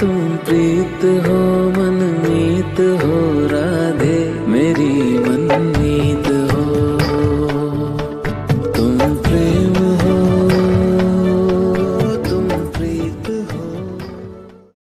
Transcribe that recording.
तुम प्रीत हो मनमीत हो राधे मेरी मन।